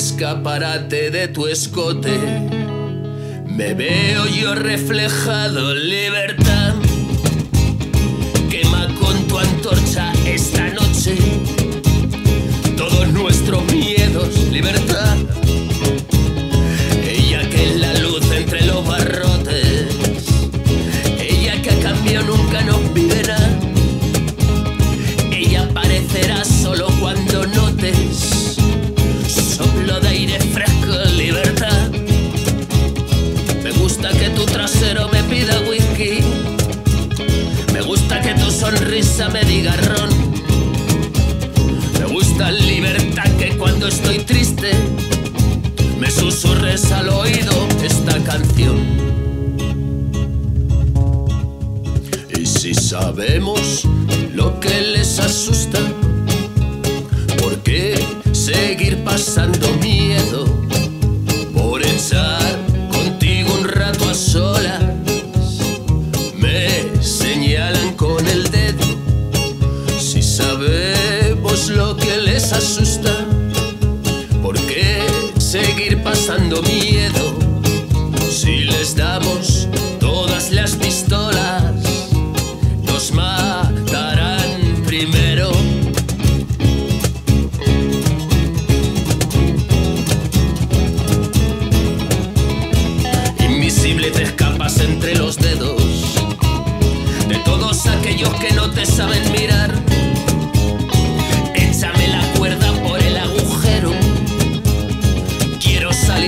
escaparate de tu escote. Me veo yo reflejado, libertad. Quema con tu antorcha esta Libertad que cuando estoy triste me susurres al oído esta canción. Y si sabemos lo que les asusta, asusta, ¿por qué seguir pasando miedo? Si les damos todas las pistolas, nos matarán primero. Invisible te escapas entre los dedos de todos aquellos que no te saben mirar.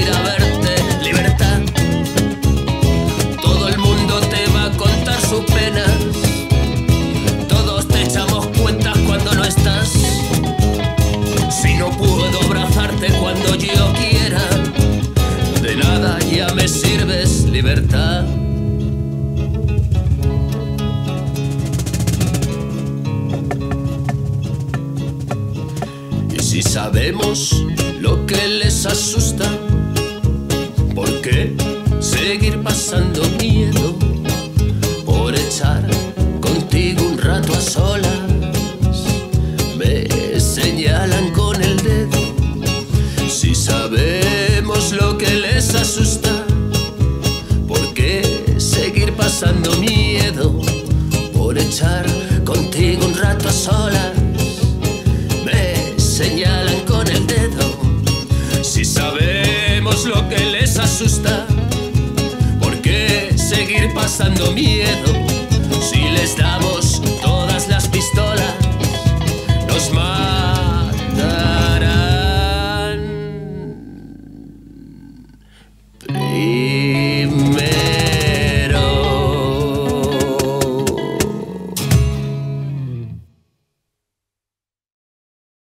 A verte, libertad. Todo el mundo te va a contar sus penas. Todos te echamos cuentas cuando no estás. Si no puedo abrazarte cuando yo quiera, de nada ya me sirves, libertad. Sabemos lo que les asusta, lo que les asusta. ¿Por qué seguir pasando miedo si les damos